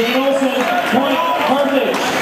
Shane Olsen, point, Carthage.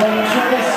Buenos Aires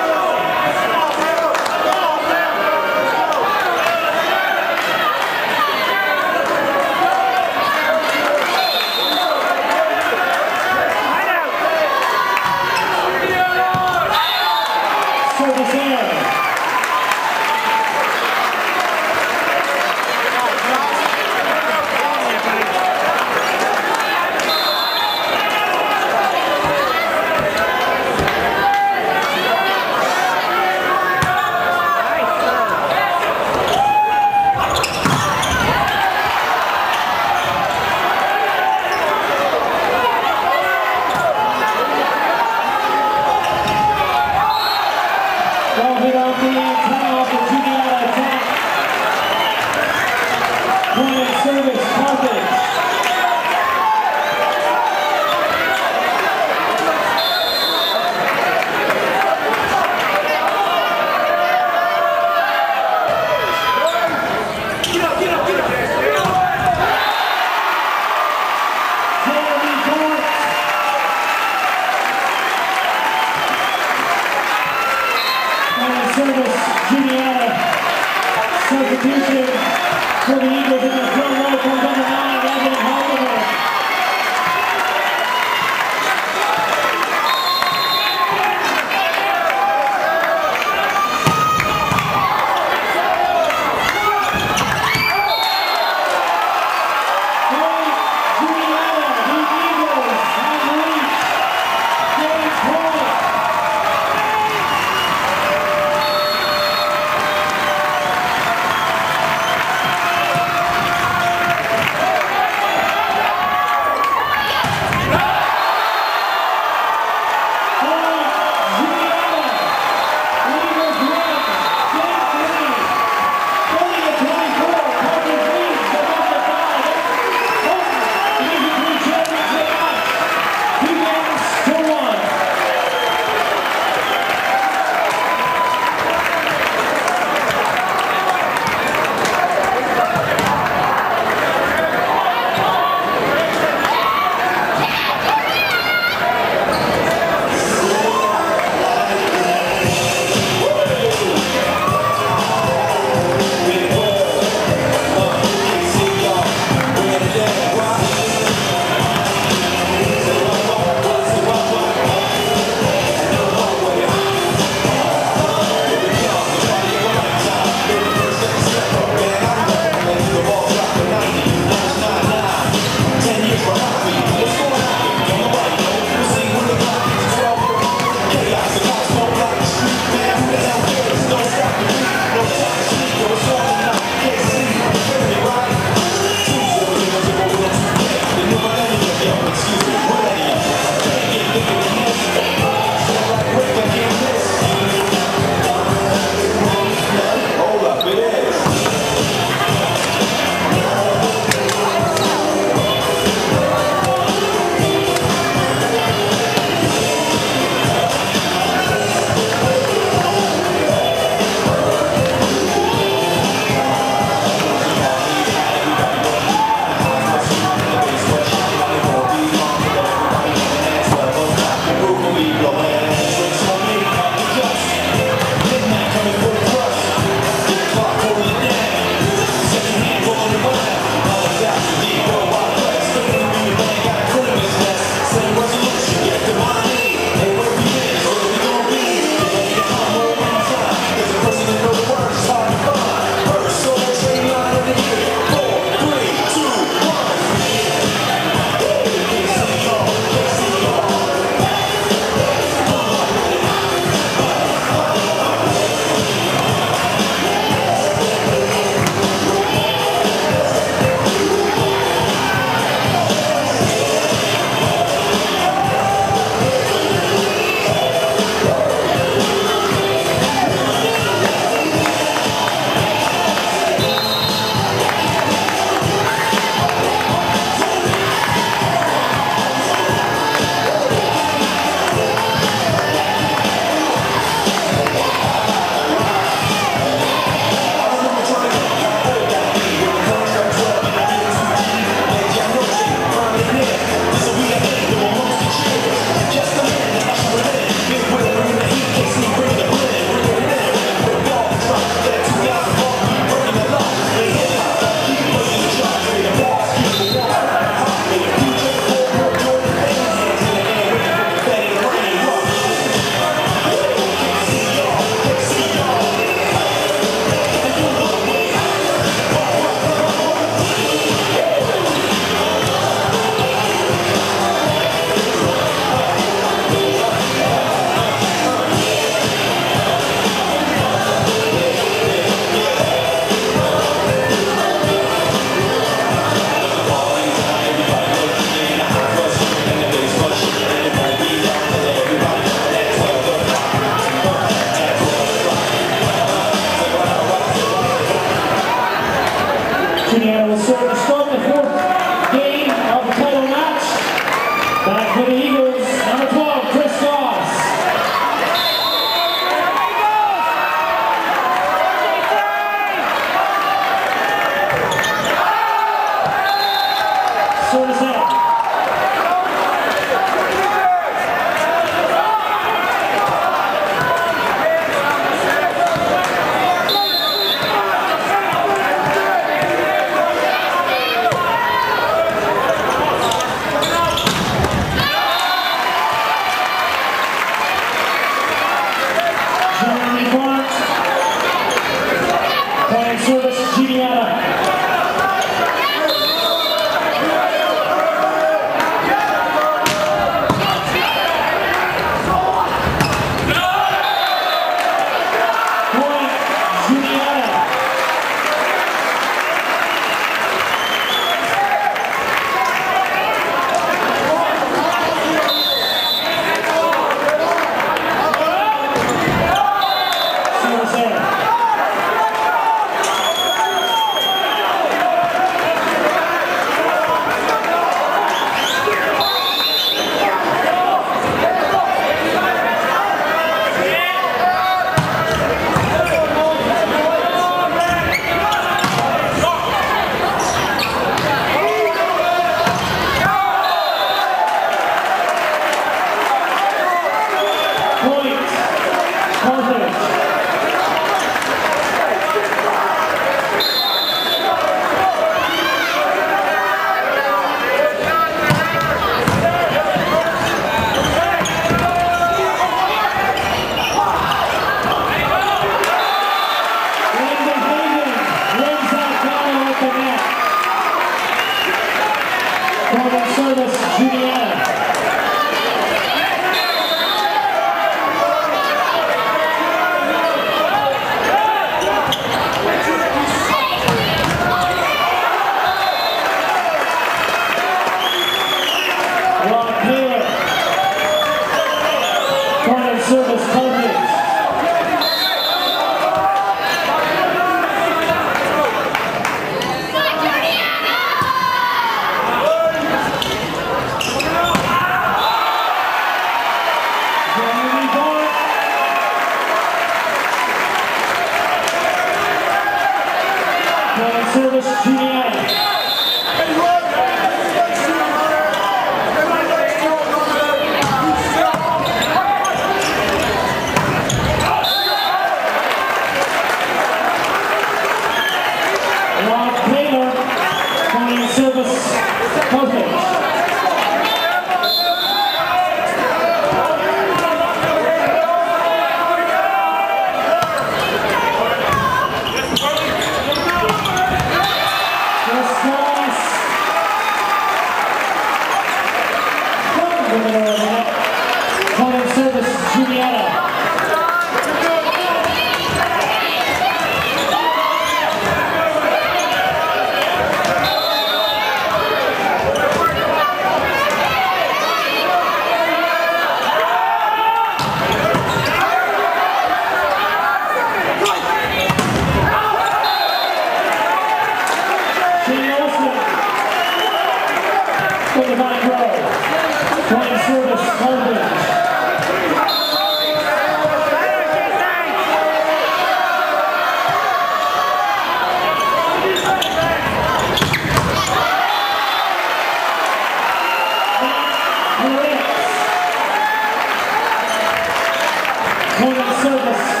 Yes.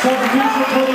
Some musical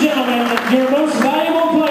gentlemen, your most valuable player